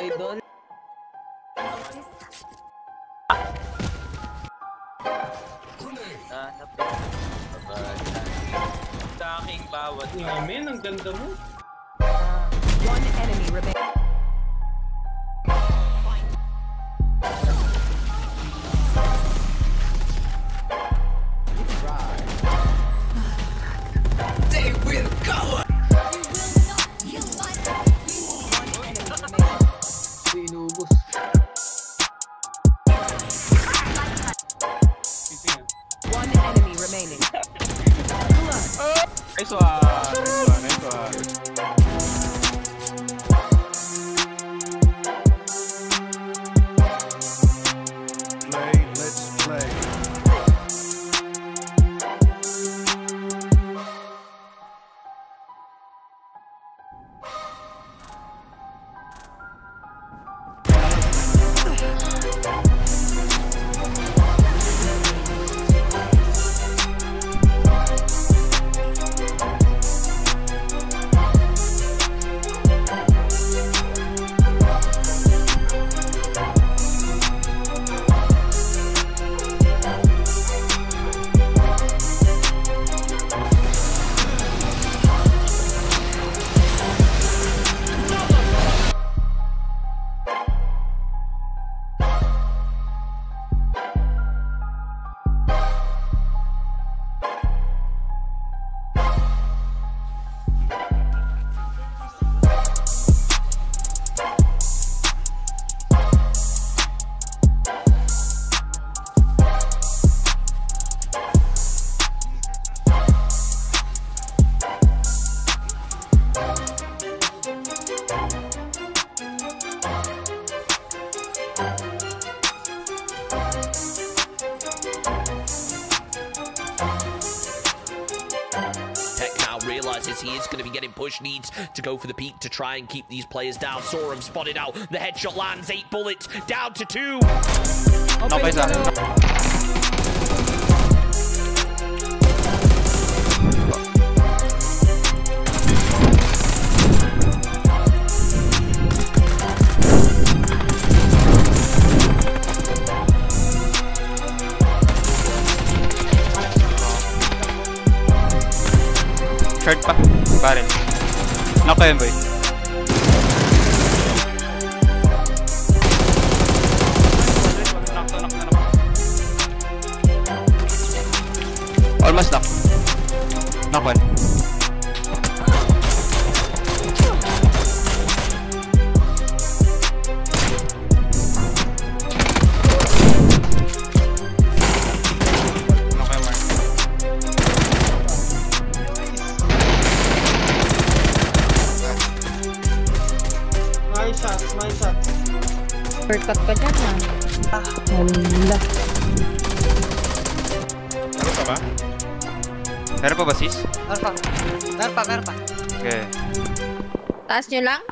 idol. Ah, Sa aking bawat Ngamen, ang ganda mo. One enemy remaining. Nice one. Nice one. Nice one. Realizes he is going to be getting pushed, needs to go for the peak to try and keep these players down. Saw him spotted out. The headshot lands, eight bullets, down to two. Knock isa. Short pa. Barrel. Knock ko yun, boy. Knock knock knock. Almost knock. Knock one. My shots, my shots. Shortcut ka dyan ah. Hala. Meron pa ba? Meron pa ba sis? Meron pa. Meron pa, meron pa. Okay. Taas nyo lang?